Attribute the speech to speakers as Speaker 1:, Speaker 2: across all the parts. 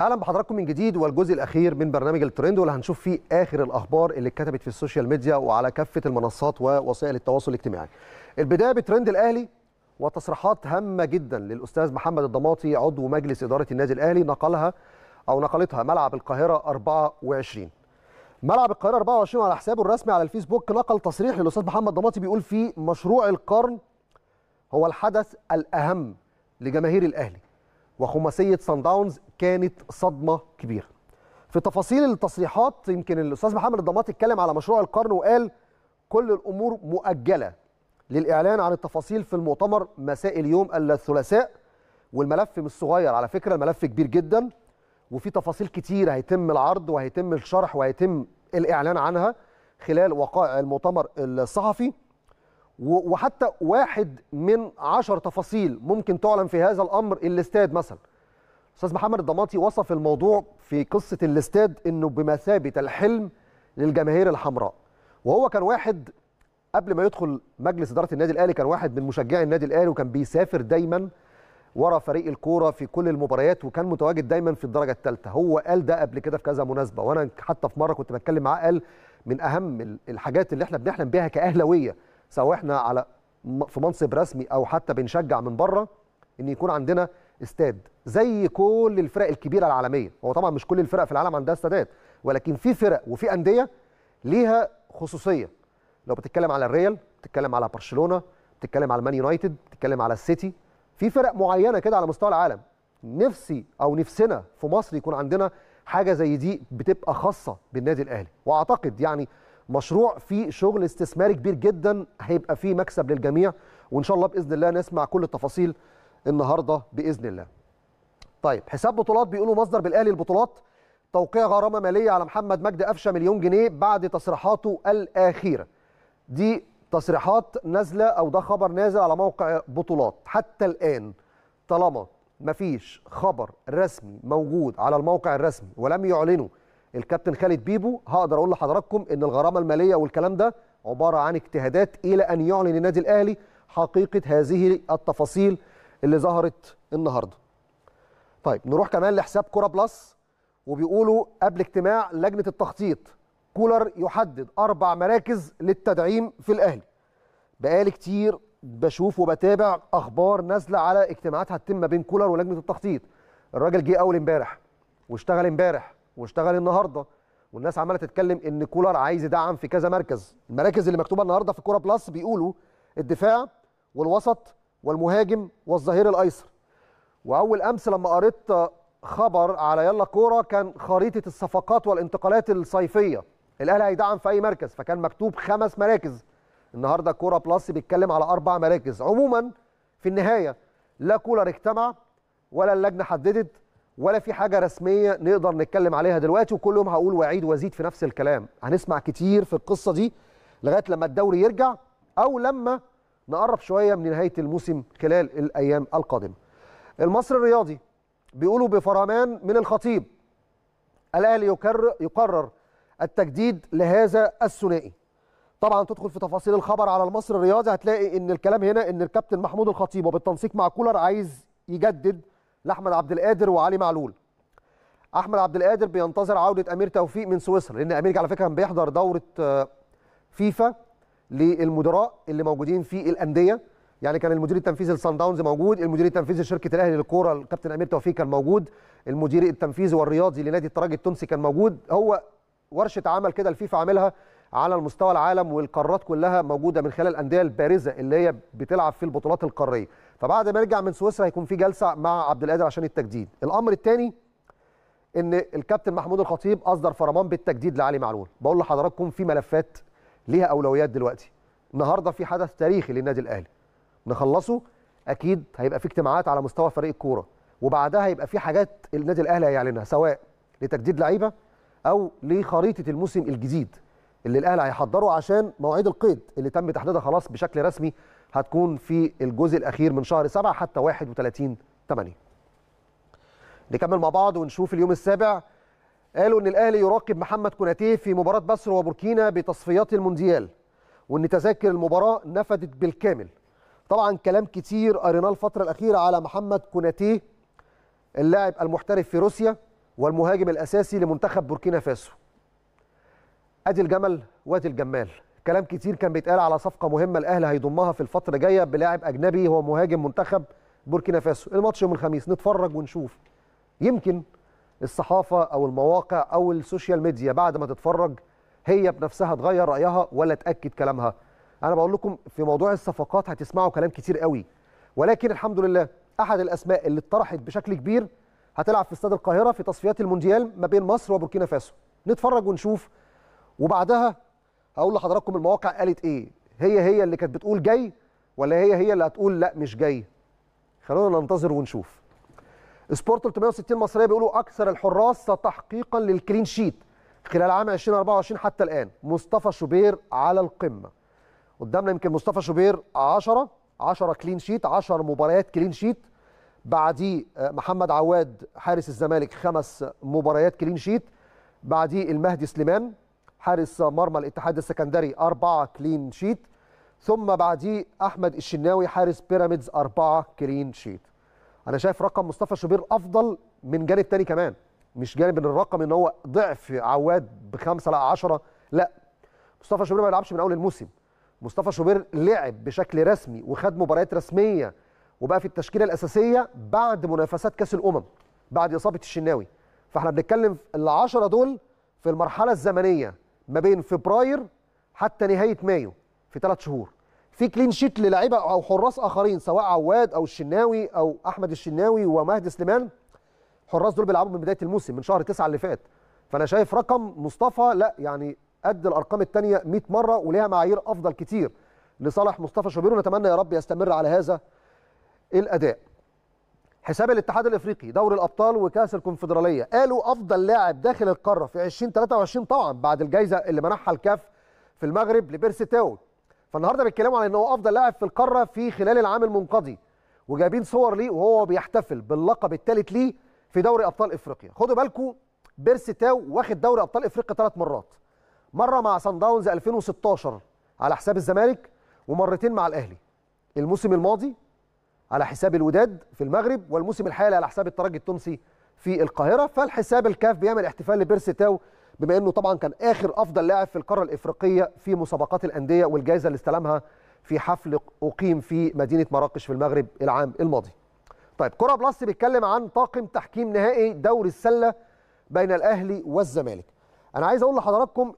Speaker 1: أهلا بحضراتكم من جديد والجزء الاخير من برنامج الترند واللي هنشوف فيه اخر الاخبار اللي اتكتبت في السوشيال ميديا وعلى كافة المنصات ووسائل التواصل الاجتماعي. البداية بترند الأهلي وتصريحات هامة جدا للأستاذ محمد الدماطي عضو مجلس إدارة النادي الأهلي نقلها أو نقلتها ملعب القاهرة 24. ملعب القاهرة 24 على حسابه الرسمي على الفيسبوك نقل تصريح للأستاذ محمد دماطي بيقول فيه مشروع القرن هو الحدث الأهم لجماهير الأهلي وخماسية سان داونز كانت صدمة كبيرة. في تفاصيل التصريحات يمكن الأستاذ محمد الضماطي اتكلم على مشروع القرن وقال كل الأمور مؤجلة للإعلان عن التفاصيل في المؤتمر مساء اليوم الثلاثاء. والملف مش صغير على فكرة الملف كبير جدا. وفي تفاصيل كتير هيتم العرض وهيتم الشرح وهيتم الإعلان عنها خلال وقائع المؤتمر الصحفي. وحتى واحد من عشر تفاصيل ممكن تعلن في هذا الأمر. الاستاد مثلا أستاذ محمد الضماطي وصف الموضوع في قصة الاستاد إنه بمثابه الحلم للجماهير الحمراء. وهو كان واحد قبل ما يدخل مجلس إدارة النادي الأهلي كان واحد من مشجعي النادي الأهلي وكان بيسافر دايما ورا فريق الكورة في كل المباريات وكان متواجد دايما في الدرجة الثالثة. هو قال ده قبل كده في كذا مناسبة وأنا حتى في مرة كنت بتكلم معاه قال من أهم الحاجات اللي إحنا بنحلم بيها كأهلاوية سواء إحنا على في منصب رسمي أو حتى بنشجع من بره إن يكون عندنا استاد زي كل الفرق الكبيرة العالمية. هو طبعا مش كل الفرق في العالم عندها استادات ولكن في فرق وفي أندية ليها خصوصية. لو بتتكلم على الريال بتتكلم على برشلونة بتتكلم على مان يونايتد بتتكلم على السيتي في فرق معينة كده على مستوى العالم. نفسي أو نفسنا في مصر يكون عندنا حاجة زي دي بتبقى خاصة بالنادي الأهلي. وأعتقد يعني مشروع فيه شغل استثماري كبير جدا هيبقى فيه مكسب للجميع وإن شاء الله بإذن الله نسمع كل التفاصيل النهارده بإذن الله. طيب حساب بطولات بيقولوا مصدر بالاهلي البطولات توقيع غرامة مالية على محمد مجدي قفشة مليون جنيه بعد تصريحاته الأخيرة. دي تصريحات نازلة أو ده خبر نازل على موقع بطولات حتى الآن طالما مفيش خبر رسمي موجود على الموقع الرسمي ولم يعلنوا الكابتن خالد بيبو هقدر أقول لحضراتكم إن الغرامة المالية والكلام ده عبارة عن اجتهادات إلى أن يعلن النادي الأهلي حقيقة هذه التفاصيل اللي ظهرت النهارده. طيب نروح كمان لحساب كورة بلس وبيقولوا قبل اجتماع لجنة التخطيط كولر يحدد أربع مراكز للتدعيم في الأهلي. بقالي كتير بشوف وبتابع أخبار نازلة على اجتماعات هتتم بين كولر ولجنة التخطيط. الراجل جه أول امبارح واشتغل امبارح واشتغل النهارده والناس عماله تتكلم إن كولر عايز يدعم في كذا مركز. المراكز اللي مكتوبة النهارده في كوره بلس بيقولوا الدفاع والوسط والمهاجم والظهير الأيسر. وأول أمس لما قريت خبر على يلا كوره كان خريطة الصفقات والانتقالات الصيفية. الأهلي هيدعم في أي مركز؟ فكان مكتوب خمس مراكز. النهارده كوره بلس بيتكلم على أربع مراكز. عموما في النهاية لا كولر اجتمع ولا اللجنة حددت ولا في حاجة رسمية نقدر نتكلم عليها دلوقتي وكل يوم هقول وأعيد وأزيد في نفس الكلام. هنسمع كتير في القصة دي لغاية لما الدوري يرجع أو لما نقرب شوية من نهاية الموسم خلال الأيام القادمة. المصري الرياضي بيقولوا بفرمان من الخطيب. الأهلي يقرر يقرر التجديد لهذا الثنائي. طبعا تدخل في تفاصيل الخبر على المصري الرياضي هتلاقي إن الكلام هنا إن الكابتن محمود الخطيب وبالتنسيق مع كولر عايز يجدد لأحمد عبد القادر وعلي معلول. أحمد عبد القادر بينتظر عودة أمير توفيق من سويسرا لأن امير على فكرة كان بيحضر دورة فيفا للمدراء اللي موجودين في الأندية. يعني كان المدير التنفيذي لصن داونز موجود المدير التنفيذي لشركة الأهلي للكورة الكابتن أمير توفيق كان موجود المدير التنفيذي والرياضي لنادي الترجي التونسي كان موجود. هو ورشة عمل كده الفيفا عاملها على المستوى العالم والقارات كلها موجودة من خلال الأندية البارزة اللي هي بتلعب في البطولات القارية. فبعد ما يرجع من سويسرا هيكون في جلسة مع عبد القادر عشان التجديد. الأمر الثاني إن الكابتن محمود الخطيب أصدر فرمان بالتجديد لعلي معلول. بقول لحضراتكم في ملفات ليها أولويات دلوقتي. النهارده في حدث تاريخي للنادي الأهلي. نخلصه أكيد هيبقى في اجتماعات على مستوى فريق الكورة. وبعدها هيبقى في حاجات النادي الأهلي هيعلنها سواء لتجديد لعيبة أو لخريطة الموسم الجديد اللي الأهلي هيحضره عشان مواعيد القيد اللي تم تحديدها خلاص بشكل رسمي هتكون في الجزء الأخير من شهر 7 حتى 31 8 نكمل مع بعض ونشوف اليوم السابع. قالوا إن الأهلي يراقب محمد كوناتيه في مباراة بصر وبوركينا بتصفيات المونديال وإن تذاكر المباراة نفدت بالكامل. طبعا كلام كتير قريناه الفترة الأخيرة على محمد كوناتيه اللاعب المحترف في روسيا والمهاجم الأساسي لمنتخب بوركينا فاسو. أدي الجمل وأدي الجمال. كلام كتير كان بيتقال على صفقة مهمة الأهلي هيضمها في الفترة الجاية بلاعب أجنبي هو مهاجم منتخب بوركينا فاسو. الماتش يوم الخميس نتفرج ونشوف. يمكن الصحافة أو المواقع أو السوشيال ميديا بعد ما تتفرج هي بنفسها تغير رأيها ولا تأكد كلامها. أنا بقول لكم في موضوع الصفقات هتسمعوا كلام كتير قوي. ولكن الحمد لله أحد الأسماء اللي اتطرحت بشكل كبير هتلعب في استاد القاهرة في تصفيات المونديال ما بين مصر وبوركينا فاسو. نتفرج ونشوف. وبعدها هقول لحضراتكم المواقع قالت إيه؟ هي هي اللي كانت بتقول جاي ولا هي هي اللي هتقول لا مش جاي؟ خلونا ننتظر ونشوف. سبورت 360 مصرية بيقولوا أكثر الحراس تحقيقا لل clean sheet خلال عام 2024 حتى الآن. مصطفى شوبير على القمة. قدامنا يمكن مصطفى شوبير 10 10 clean sheet 10 مباريات clean sheet. بعديه محمد عواد حارس الزمالك خمس مباريات clean sheet. بعديه المهدي سليمان حارس مرمى الاتحاد السكندري أربعة clean sheet ثم بعديه أحمد الشناوي حارس بيراميدز أربعة clean sheet أنا شايف رقم مصطفى شوبير أفضل من جانب تاني كمان. مش جانب ان الرقم إن هو ضعف عواد بخمسة لا 10 لا. مصطفى شوبير ما يلعبش من أول الموسم. مصطفى شوبير لعب بشكل رسمي وخد مباريات رسمية وبقى في التشكيلة الأساسية بعد منافسات كأس الأمم بعد إصابة الشناوي. فإحنا بنتكلم العشرة دول في المرحلة الزمنية. ما بين فبراير حتى نهاية مايو في ثلاث شهور. في كلين شيت للاعيبه أو حراس آخرين سواء عواد أو الشناوي أو أحمد الشناوي ومهدي سليمان. الحراس دول بيلعبوا من بداية الموسم من شهر 9 اللي فات. فأنا شايف رقم مصطفى لا يعني قد الأرقام الثانية 100 مرة وليها معايير أفضل كتير لصالح مصطفى شوبير ونتمنى يا رب يستمر على هذا الأداء. حساب الاتحاد الإفريقي دوري الأبطال وكأس الكونفدرالية. قالوا أفضل لاعب داخل القارة في 2023 طبعا بعد الجائزه اللي منحها الكاف في المغرب لبيرسي تاو. فالنهاردة بيتكلموا على ان هو أفضل لاعب في القارة في خلال العام المنقضي وجايبين صور ليه وهو بيحتفل باللقب الثالث ليه في دوري أبطال إفريقيا. خدوا بالكم بيرسي تاو واخد دوري أبطال إفريقيا ثلاث مرات. مرة مع سان داونز 2016 على حساب الزمالك ومرتين مع الأهلي. الموسم الماضي على حساب الوداد في المغرب والموسم الحالي على حساب الترجي التونسي في القاهرة فالحساب الكاف بيعمل احتفال لبيرسي تاو بما إنه طبعا كان آخر أفضل لاعب في القارة الإفريقية في مسابقات الأندية والجائزة اللي استلمها في حفل أقيم في مدينة مراكش في المغرب العام الماضي. طيب كرة بلس بيتكلم عن طاقم تحكيم نهائي دوري السلة بين الأهلي والزمالك. أنا عايز أقول لحضراتكم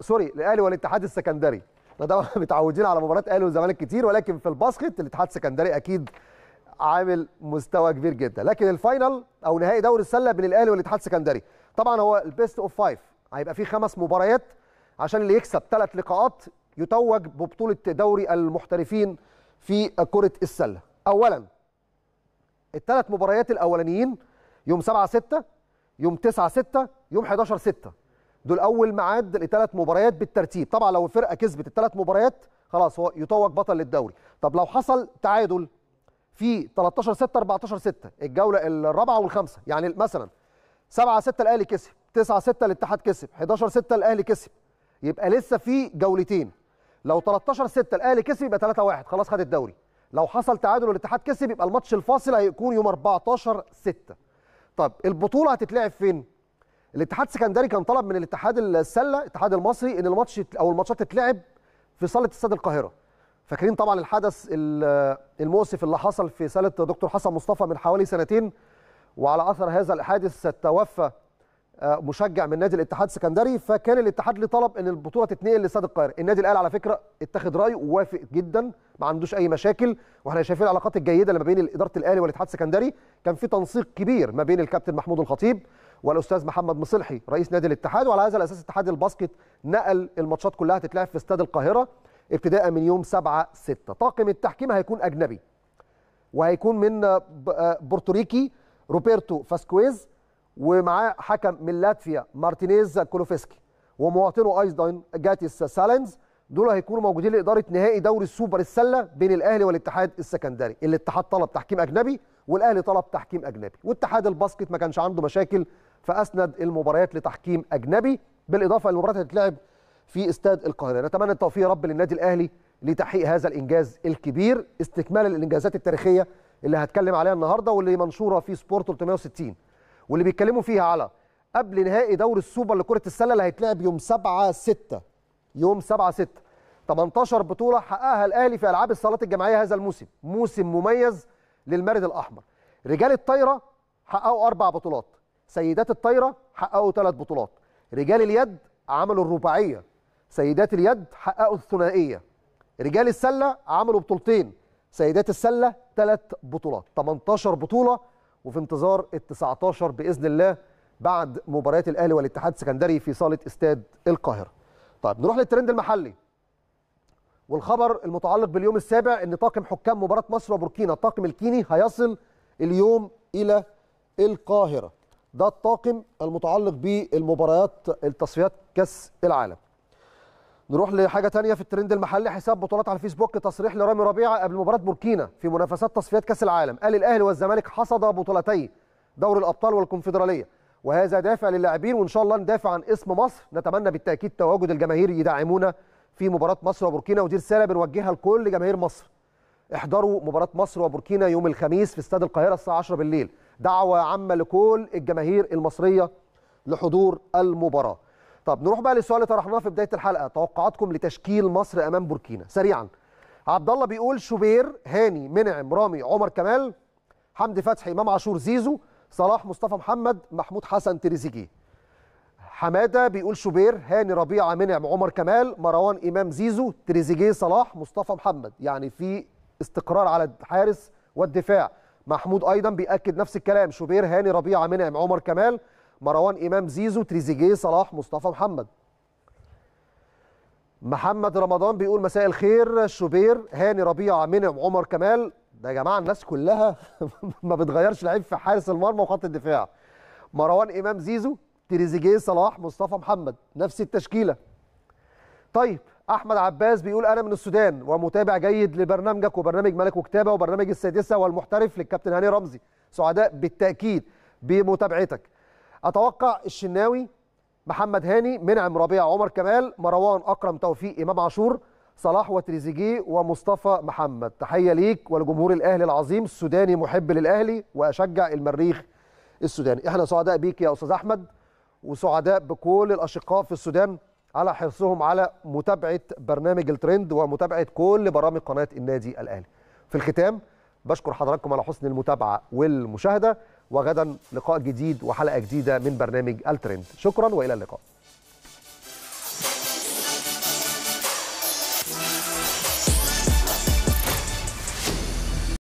Speaker 1: sorry الأهلي والاتحاد السكندري. إحنا طبعا متعودين على مباراه الاهلي والزمالك كتير ولكن في ال basket الاتحاد السكندري أكيد عامل مستوى كبير جدا. لكن ال final أو نهائي دوري السلة بين الأهلي والاتحاد السكندري. طبعا هو ال best of five هيبقى فيه خمس مباريات عشان اللي يكسب ثلاث لقاءات يتوج ببطولة دوري المحترفين في كرة السلة. اولا الثلاث مباريات الأولانيين يوم 7 6 يوم 9 6 يوم 11 6 دول أول ميعاد لثلاث مباريات بالترتيب. طبعا لو الفرقة كسبت الثلاث مباريات خلاص هو يتوج بطل للدوري. طب لو حصل تعادل في 13 6 14 6 الجولة الرابعة والخامسة يعني مثلا 7 6 الأهلي كسب 9 6 الاتحاد كسب 11 6 الأهلي كسب يبقى لسه في جولتين. لو 13 6 الأهلي كسب يبقى 3 1 خلاص خد الدوري. لو حصل تعادل والاتحاد كسب يبقى الماتش الفاصل هيكون يوم 14 6 طب البطولة هتتلعب فين؟ الاتحاد السكندري كان طلب من الاتحاد السلة الاتحاد المصري إن الماتش أو الماتشات تتلعب في صالة استاد القاهرة. فاكرين طبعا الحدث المؤسف اللي حصل في صالة دكتور حسن مصطفى من حوالي سنتين وعلى أثر هذا الحادث توفى مشجع من نادي الاتحاد السكندري. فكان الاتحاد ليه طلب إن البطولة تتنقل لاستاد القاهرة. النادي الاهلي على فكرة اتخذ رأيه ووافق جدا ما عندوش أي مشاكل. وإحنا شايفين العلاقات الجيدة اللي ما بين اداره الاهلي والاتحاد السكندري. كان في تنسيق كبير ما بين الكابتن محمود الخطيب والأستاذ محمد مصلحي رئيس نادي الاتحاد وعلى هذا الأساس اتحاد ال basket نقل الماتشات كلها تتلعب في استاد القاهرة ابتداء من يوم 7 6 طاقم التحكيم هيكون أجنبي وهيكون من بورتوريكي روبرتو فاسكويز ومعاه حكم من لاتفيا مارتينيز كولوفسكي ومواطنه أيضا جاتيس سالنز دول هيكونوا موجودين لإدارة نهائي دوري السوبر السلة بين الأهلي والاتحاد السكندري. الاتحاد طلب تحكيم أجنبي والأهلي طلب تحكيم أجنبي واتحاد ال basket ما كانش عنده مشاكل فأسند المباريات لتحكيم أجنبي بالإضافة للمباريات اللي هتتلعب في استاد القاهرة. نتمنى التوفيق يا رب للنادي الأهلي لتحقيق هذا الإنجاز الكبير استكمالا للإنجازات التاريخية اللي هتكلم عليها النهارده واللي منشورة في سبورت 360 واللي بيتكلموا فيها على قبل نهائي دوري السوبر لكرة السلة اللي هيتلعب يوم 7 6 يوم 7 6 18 بطولة حققها الأهلي في ألعاب الصالات الجماعية هذا الموسم. موسم مميز للمارد الأحمر. رجال الطايرة حققوا أربع بطولات. سيدات الطايرة حققوا ثلاث بطولات رجال اليد عملوا الرباعية سيدات اليد حققوا الثنائية رجال السلة عملوا بطولتين سيدات السلة ثلاث بطولات 18 بطولة وفي انتظار ال 19 بإذن الله بعد مباريات الأهلي والاتحاد السكندري في صالة استاد القاهرة. طيب نروح للترند المحلي. والخبر المتعلق باليوم السابع إن طاقم حكام مباراة مصر وبوركينا الطاقم الكيني هيصل اليوم إلى القاهرة. ده الطاقم المتعلق بالمباريات التصفيات كأس العالم. نروح لحاجة تانية في الترند المحلي حساب بطولات على الفيسبوك تصريح لرامي ربيعة قبل مباراة بوركينا في منافسات تصفيات كأس العالم. قال الأهلي والزمالك حصدا بطولتي دوري الأبطال والكونفدرالية. وهذا دافع للاعبين وإن شاء الله ندافع عن اسم مصر. نتمنى بالتأكيد تواجد الجماهير يدعمونا في مباراة مصر وبوركينا. ودي رساله بنوجهها لكل جماهير مصر. احضروا مباراة مصر وبوركينا يوم الخميس في استاد القاهرة الساعة 10 بالليل. دعوة عامة لكل الجماهير المصرية لحضور المباراة. طب نروح بقى للسؤال اللي طرحناه في بداية الحلقة توقعاتكم لتشكيل مصر أمام بوركينا؟ سريعا. عبد الله بيقول شوبير هاني منعم رامي عمر كمال حمدي فتحي إمام عاشور زيزو صلاح مصطفى محمد محمود حسن تريزيجيه. حمادة بيقول شوبير هاني ربيعة منعم عمر كمال مروان إمام زيزو تريزيجيه صلاح مصطفى محمد. يعني في استقرار على الحارس والدفاع. محمود أيضا بيأكد نفس الكلام. شوبير هاني ربيعه منعم. عمر كمال مروان إمام زيزو تريزيجيه صلاح مصطفى محمد. محمد رمضان بيقول مساء الخير. شوبير هاني ربيعه منعم عمر كمال. ده يا جماعة الناس كلها ما بتغيرش لعيب في حارس المرمى وخط الدفاع. مروان إمام زيزو تريزيجيه صلاح مصطفى محمد. نفس التشكيلة. طيب أحمد عباس بيقول أنا من السودان ومتابع جيد لبرنامجك وبرنامج ملك وكتابة وبرنامج السادسة والمحترف للكابتن هاني رمزي. سعداء بالتأكيد بمتابعتك. أتوقع الشناوي محمد هاني منعم ربيع عمر كمال مروان أكرم توفيق إمام عاشور صلاح وتريزيجيه ومصطفى محمد. تحية ليك ولجمهور الأهلي العظيم السوداني محب للأهلي وأشجع المريخ السوداني. إحنا سعداء بيك يا أستاذ أحمد وسعداء بكل الأشقاء في السودان. على حرصهم على متابعة برنامج الترند ومتابعة كل برامج قناة النادي الأهلي. في الختام بشكر حضراتكم على حسن المتابعة والمشاهدة وغدا لقاء جديد وحلقة جديدة من برنامج الترند. شكرا وإلى اللقاء.